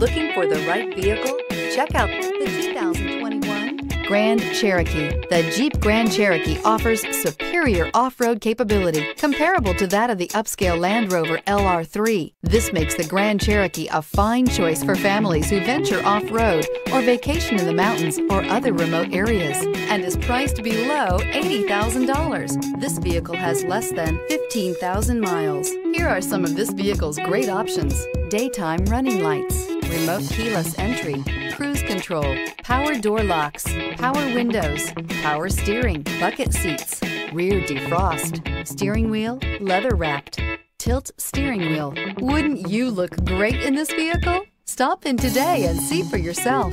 Looking for the right vehicle? Check out the 2021 Grand Cherokee. The Jeep Grand Cherokee offers superior off-road capability comparable to that of the upscale Land Rover LR3. This makes the Grand Cherokee a fine choice for families who venture off-road or vacation in the mountains or other remote areas and is priced below $80,000. This vehicle has less than 15,000 miles. Here are some of this vehicle's great options. Daytime running lights, remote keyless entry, cruise control, power door locks, power windows, power steering, bucket seats, rear defrost, steering wheel, leather wrapped, tilt steering wheel. Wouldn't you look great in this vehicle? Stop in today and see for yourself.